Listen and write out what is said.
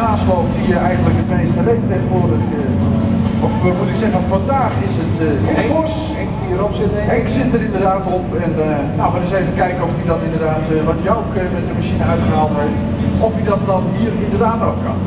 naast loopt die eh, eigenlijk het meeste reed tegenwoordig. Eh, of eh, moet ik zeggen, vandaag is het eh Henk Henk die erop zit, ik. Zit er inderdaad op en nou, we gaan eens even kijken of hij dat inderdaad, wat Jouk met de machine uitgehaald heeft, of hij dat dan hier inderdaad ook kan.